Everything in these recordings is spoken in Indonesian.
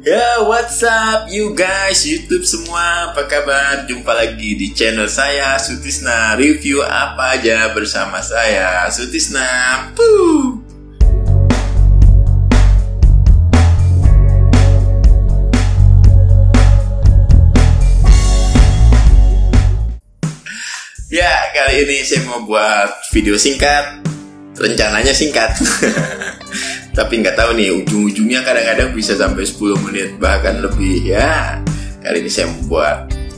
Ya, what's up you guys, YouTube semua, apa kabar? Jumpa lagi di channel saya, Sutisna. Review apa aja bersama saya, Sutisna. Puh. Ya, kali ini saya mau buat video singkat. Rencananya singkat Tapi nggak tahu nih, ujung-ujungnya kadang-kadang bisa sampai 10 menit Bahkan lebih ya. Kali ini saya mau buat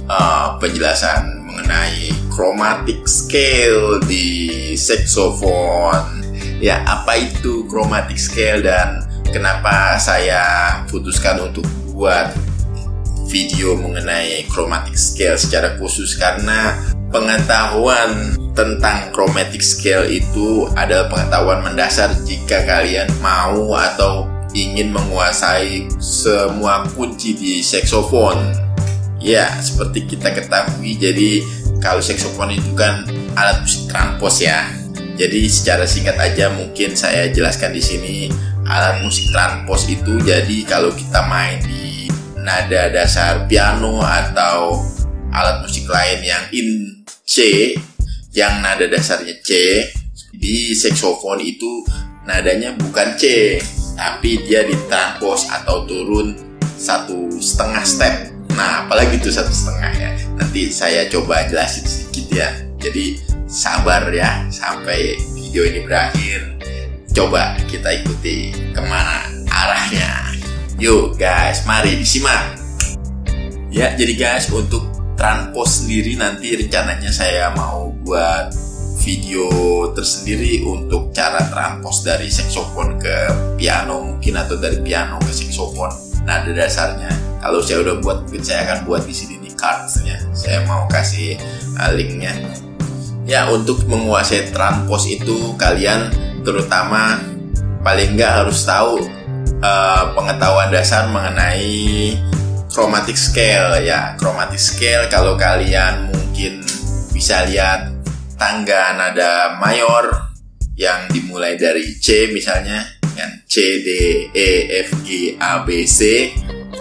uh, penjelasan mengenai chromatic scale di saxophone. Ya, apa itu chromatic scale dan kenapa saya putuskan untuk buat video mengenai chromatic scale secara khusus? Karena pengetahuan tentang chromatic scale itu adalah pengetahuan mendasar jika kalian mau atau ingin menguasai semua kunci di saxophone. Ya, seperti kita ketahui, jadi kalau saxophone itu kan alat musik transpos ya. Jadi secara singkat aja mungkin saya jelaskan di sini alat musik transpos itu jadi kalau kita main di nada dasar piano atau alat musik lain yang in C yang nada dasarnya C. Di saxophone itu nadanya bukan C tapi dia ditranspos atau turun satu setengah step. Nah apalagi itu satu setengah ya. Nanti saya coba jelasin sedikit ya. Jadi sabar ya sampai video ini berakhir. Coba kita ikuti ke mana arahnya. Yuk guys mari disimak. Ya jadi guys untuk transpos sendiri nanti rencananya saya mau buat video tersendiri untuk cara transpos dari saxophone ke piano mungkin atau dari piano ke saxophone. Nada dasarnya. Kalau saya udah buat mungkin saya akan buat di sini nih cardsnya. Saya mau kasih uh, linknya. Ya untuk menguasai transpos itu kalian terutama paling nggak harus tahu uh, pengetahuan dasar mengenai chromatic scale ya. Chromatic scale kalau kalian mungkin bisa lihat tangga nada mayor yang dimulai dari C misalnya dengan C D E F G A B C.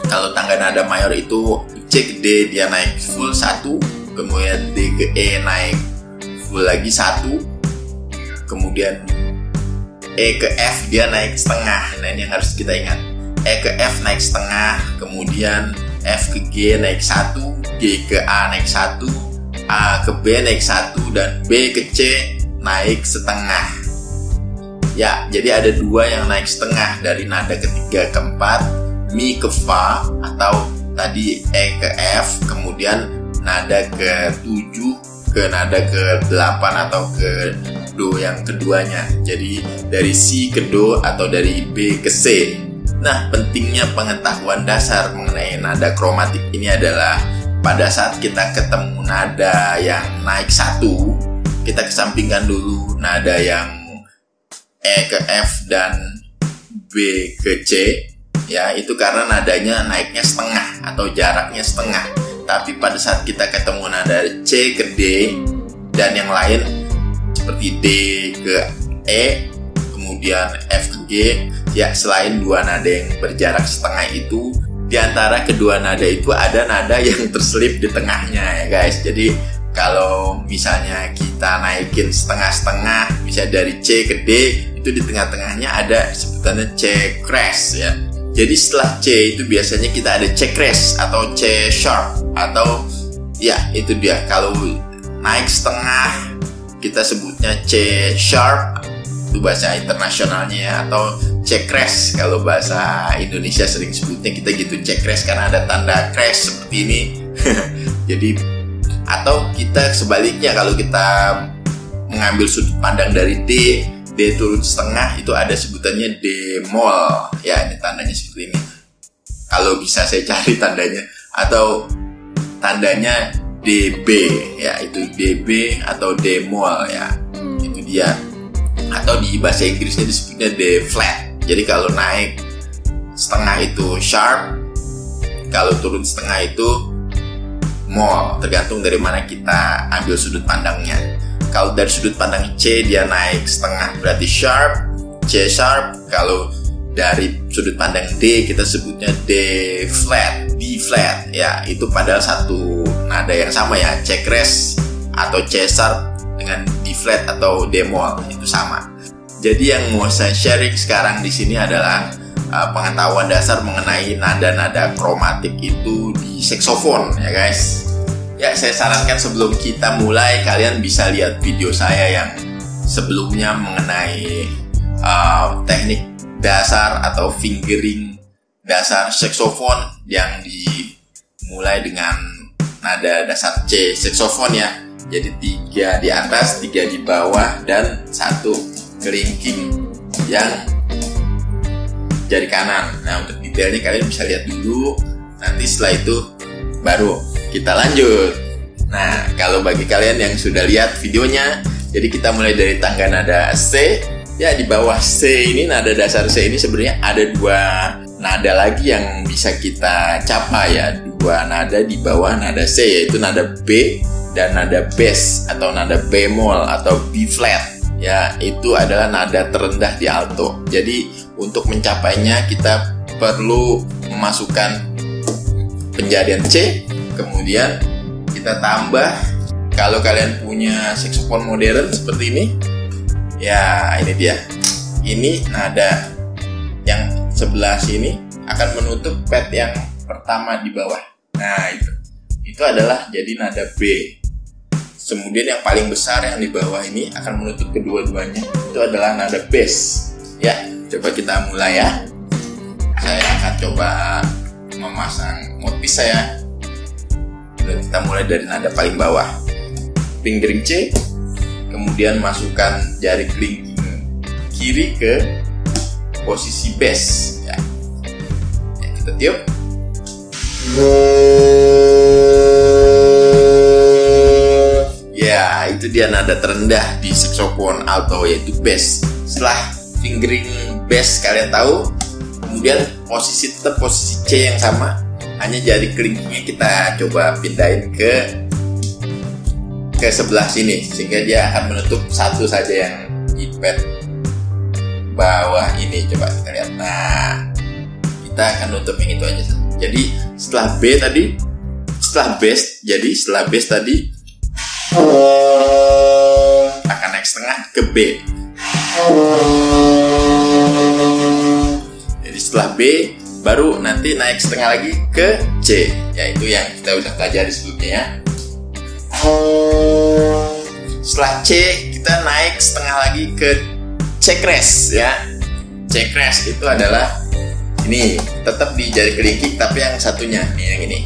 Kalau tangga nada mayor itu C ke D dia naik full satu kemudian D ke E naik full lagi satu kemudian E ke F dia naik setengah. Nah ini yang harus kita ingat E ke F naik setengah, kemudian F ke G naik satu, G ke A naik satu, A ke B naik satu, dan B ke C naik setengah. Ya, jadi ada dua yang naik setengah dari nada ketiga ke empat, Mi ke Fa atau tadi E ke F, kemudian nada ke tujuh ke nada ke delapan atau ke Do yang keduanya. Jadi dari C ke Do atau dari B ke C Nah, pentingnya pengetahuan dasar mengenai nada kromatik ini adalah pada saat kita ketemu nada yang naik satu, kita kesampingkan dulu nada yang E ke F dan B ke C, ya itu karena nadanya naiknya setengah atau jaraknya setengah. Tapi pada saat kita ketemu nada C ke D dan yang lain seperti D ke E, kemudian F ke G, ya selain dua nada yang berjarak setengah itu di antara kedua nada itu ada nada yang terselip di tengahnya ya guys. Jadi kalau misalnya kita naikin setengah-setengah bisa dari C ke D itu di tengah-tengahnya ada sebutannya C crash ya. Jadi setelah C itu biasanya kita ada C crash atau C sharp atau ya itu dia. Kalau naik setengah kita sebutnya C sharp itu bahasa internasionalnya atau cekres kalau bahasa Indonesia sering sebutnya kita gitu cekres karena ada tanda crash seperti ini. Jadi atau kita sebaliknya kalau kita mengambil sudut pandang dari D D turun setengah itu ada sebutannya D mol ya ini tandanya seperti ini. Kalau bisa saya cari tandanya. Atau tandanya DB ya itu DB atau D mol ya. Itu dia. Atau di bahasa Inggrisnya disebutnya D flat. Jadi kalau naik setengah itu sharp, kalau turun setengah itu mol, tergantung dari mana kita ambil sudut pandangnya. Kalau dari sudut pandang C dia naik setengah berarti sharp, C sharp. Kalau dari sudut pandang D kita sebutnya D flat, D flat ya itu padahal satu nada yang sama ya C crash atau C sharp dengan D flat atau D mol itu sama. Jadi yang mau saya sharing sekarang di sini adalah uh, pengetahuan dasar mengenai nada-nada kromatik itu di saksofon ya guys. Ya saya sarankan sebelum kita mulai kalian bisa lihat video saya yang sebelumnya mengenai uh, teknik dasar atau fingering dasar saxophone yang dimulai dengan nada dasar C saxophone ya. Jadi tiga di atas, tiga di bawah, dan satu kelingking yang jari kanan. Nah untuk detailnya kalian bisa lihat dulu. Nanti setelah itu baru kita lanjut. Nah kalau bagi kalian yang sudah lihat videonya, jadi kita mulai dari tangga nada C ya di bawah C ini nada dasar C ini sebenarnya ada dua nada lagi yang bisa kita capai ya dua nada di bawah nada C yaitu nada B dan nada bass atau nada bemol atau B flat ya itu adalah nada terendah di alto jadi untuk mencapainya kita perlu memasukkan penjadian C kemudian kita tambah kalau kalian punya saxophone modern seperti ini Ya, ini dia. Ini nada yang sebelah sini akan menutup pad yang pertama di bawah. Nah, itu. Itu adalah jadi nada B. Kemudian yang paling besar yang di bawah ini akan menutup kedua-duanya. Itu adalah nada bass. Ya, coba kita mulai ya. Saya akan coba memasang motif saya. Dan kita mulai dari nada paling bawah. Fingering C, kemudian masukkan jari kelingking kiri ke posisi bass ya, ya kita tiup dia nada terendah di saxophone alto yaitu bass. Setelah fingering bass kalian tahu kemudian posisi tetap posisi C yang sama hanya jari kelingkingnya kita coba pindahin ke ke sebelah sini sehingga dia akan menutup satu saja yang di pad bawah ini. Coba kita lihat. Nah kita akan nutup yang itu aja. Jadi setelah B tadi setelah bass jadi setelah bass tadi akan naik setengah ke B jadi setelah B baru nanti naik setengah lagi ke C yaitu yang kita udah pelajari sebelumnya ya setelah C kita naik setengah lagi ke C crash ya. C crash itu adalah ini tetap di jari kelingking tapi yang satunya nih yang ini.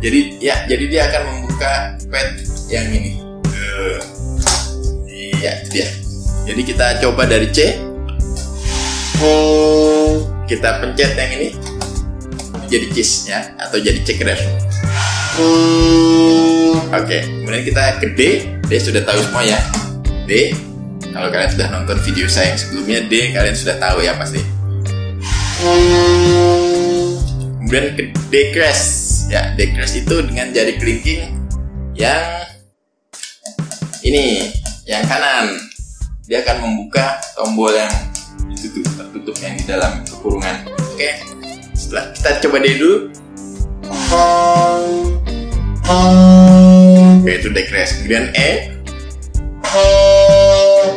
Jadi ya jadi dia akan membuka pad yang ini. Iya itu dia. Jadi kita coba dari C. Kita pencet yang ini jadi kiss ya atau jadi C. Oke, okay. kemudian kita ke D. D sudah tahu semua ya. D. Kalau kalian sudah nonton video saya yang sebelumnya, D kalian sudah tahu ya pasti. Kemudian ke D crash. Ya, D crash itu dengan jari kelingking yang ini, yang kanan. Dia akan membuka tombol yang ditutup, tertutup yang di dalam kurungan. Oke. Setelah kita coba D dulu. Oke itu decrease. Kemudian E.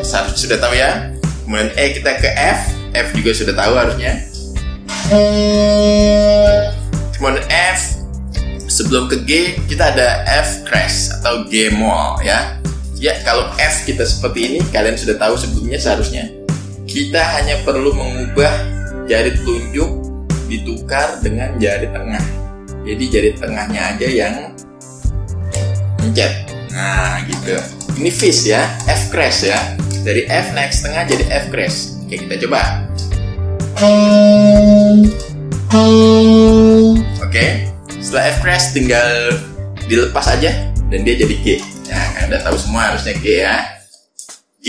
Satu sudah tahu ya. Kemudian E kita ke F. F juga sudah tahu harusnya. Kemudian F. Sebelum ke G kita ada F crash atau G mol ya. Ya kalau F kita seperti ini kalian sudah tahu sebelumnya seharusnya. Kita hanya perlu mengubah jari telunjuk ditukar dengan jari tengah. Jadi jari tengahnya aja yang pencet. Nah gitu. Ini fish ya F crash ya. Dari F naik setengah jadi F crash. Oke kita coba. Oke setelah F crash tinggal dilepas aja dan dia jadi G kan udah tahu semua harusnya G ya. G.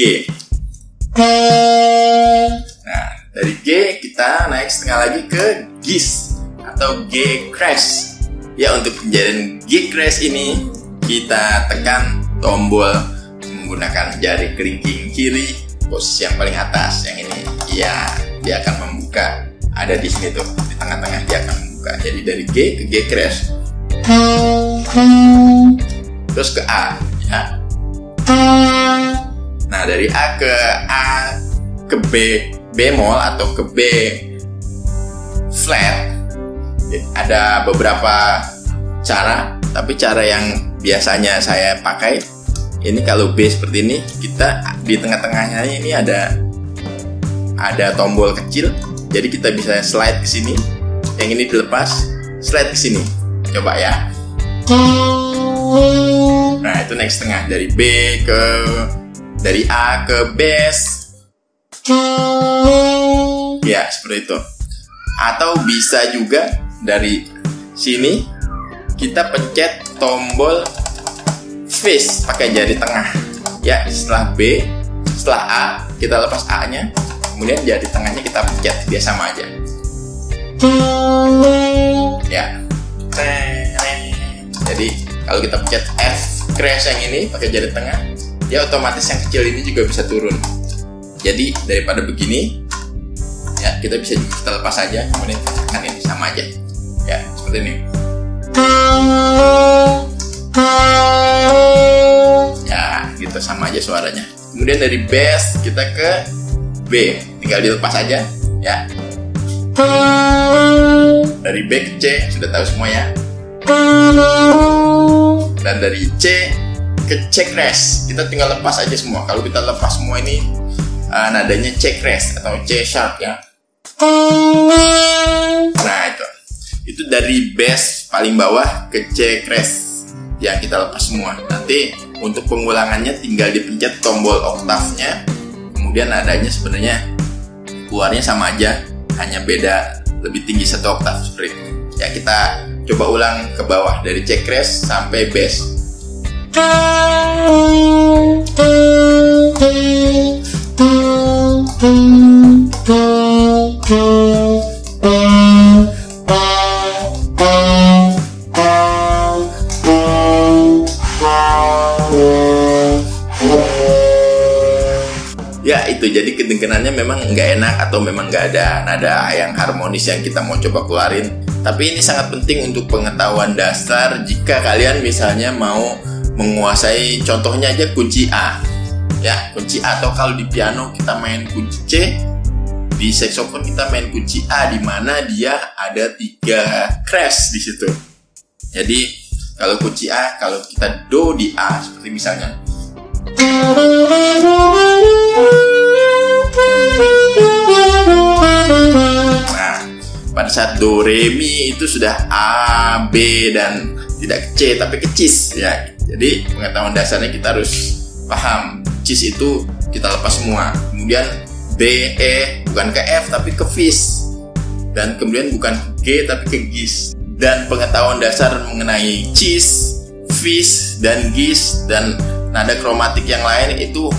Nah dari G kita naik setengah lagi ke GIS atau G crash. Ya untuk kejadian G crash ini kita tekan tombol menggunakan jari kelingking kiri posisi yang paling atas yang ini. Ya dia akan membuka. Ada di sini tuh di tengah-tengah dia akan membuka. Jadi dari G ke G crash. Terus ke A ya. Nah dari A ke A ke B bemol atau ke B flat ada beberapa cara tapi cara yang biasanya saya pakai ini kalau B seperti ini kita di tengah-tengahnya ini ada ada tombol kecil jadi kita bisa slide ke sini yang ini dilepas slide ke sini. Coba ya nah itu next tengah dari B ke dari A ke base ya seperti itu. Atau bisa juga dari sini kita pencet tombol face pakai jari tengah. Ya setelah B setelah A kita lepas A nya kemudian jari tengahnya kita pencet dia sama aja. Ya. Jadi kalau kita pencet F crash yang ini pakai jari tengah ya otomatis yang kecil ini juga bisa turun. Jadi daripada begini ya kita bisa kita lepas saja kemudian tekan ini sama aja. Ya seperti ini. Ya gitu sama aja suaranya. Kemudian dari bass kita ke B. Tinggal dilepas aja ya. Dari B ke C sudah tahu semua ya dan dari C ke C crash kita tinggal lepas aja semua. Kalau kita lepas semua ini uh, nadanya crash atau C sharp ya. Nah itu. Itu dari bass paling bawah ke C crash yang kita lepas semua. Nanti untuk pengulangannya tinggal dipencet tombol oktavnya. Kemudian nadanya sebenarnya keluarnya sama aja. Hanya beda lebih tinggi satu oktav seperti ya kita coba ulang ke bawah dari C crash sampai bass ya itu jadi kedengarannya memang nggak enak atau memang nggak ada nada yang harmonis yang kita mau coba keluarin tapi ini sangat penting untuk pengetahuan dasar jika kalian misalnya mau menguasai contohnya aja kunci A ya. Kunci A atau kalau di piano kita main kunci C di saxophone kita main kunci A di mana dia ada tiga crash di situ. Jadi kalau kunci A kalau kita do di A seperti misalnya pada saat do re mi itu sudah a b dan tidak c tapi ke cis ya. Jadi pengetahuan dasarnya kita harus paham cis itu kita lepas semua. Kemudian b e bukan ke f tapi ke fis dan kemudian bukan g tapi ke gis. Dan pengetahuan dasar mengenai cis, fis dan gis dan nada kromatik yang lain itu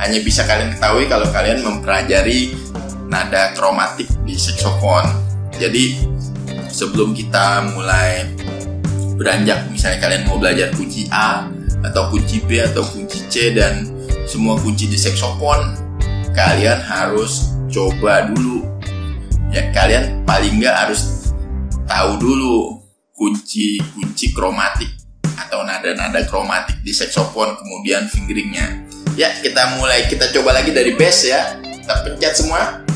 hanya bisa kalian ketahui kalau kalian mempelajari nada kromatik di saxophone. Jadi sebelum kita mulai beranjak misalnya kalian mau belajar kunci A atau kunci B atau kunci C dan semua kunci di saxophone kalian harus coba dulu. Ya kalian paling nggak harus tahu dulu kunci-kunci kromatik atau nada-nada kromatik di saxophone kemudian fingeringnya. Ya kita mulai kita coba lagi dari bass ya. Kita pencet semua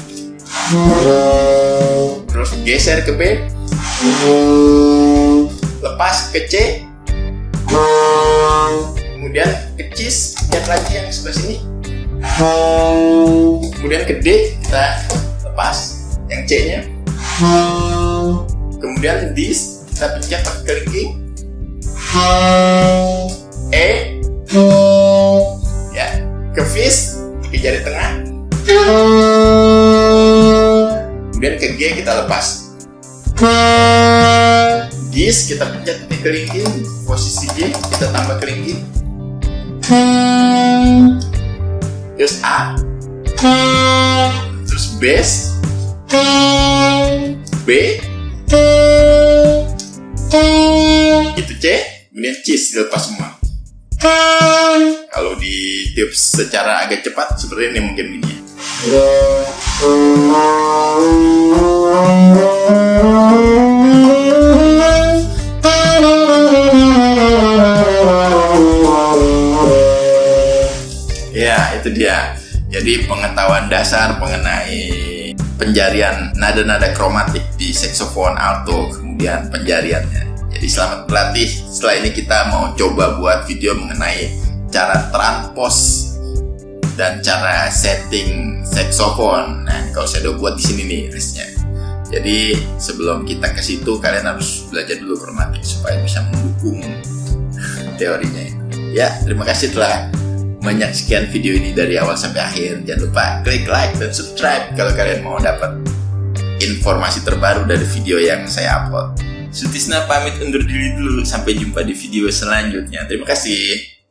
terus geser ke B. Lepas ke C. Kemudian ke cis pencet lagi yang sebelah sini. Kemudian ke D kita lepas yang C nya kemudian dis kita pencet pakai kelingking E. Ya ke fis ke jari tengah kemudian ke G kita lepas. Gis kita pencet pakai kelingking posisi G kita tambah kelingking terus A. Terus bass B. Itu C. Kemudian cis dilepas semua. Kalau di tips secara agak cepat seperti ini mungkin ini Ya, itu dia. Jadi pengetahuan dasar mengenai penjarian nada-nada kromatik di saxophone alto, kemudian penjariannya. Jadi selamat berlatih. Setelah ini kita mau coba buat video mengenai cara transpose dan cara setting saxophone. Nah, kalau saya udah buat di sini nih listnya. Jadi sebelum kita ke situ kalian harus belajar dulu kromatik supaya bisa mendukung teorinya. Ya, terima kasih telah menyaksikan video ini dari awal sampai akhir. Jangan lupa klik like dan subscribe kalau kalian mau dapat informasi terbaru dari video yang saya upload. Sutisna pamit undur diri dulu. Sampai jumpa di video selanjutnya. Terima kasih.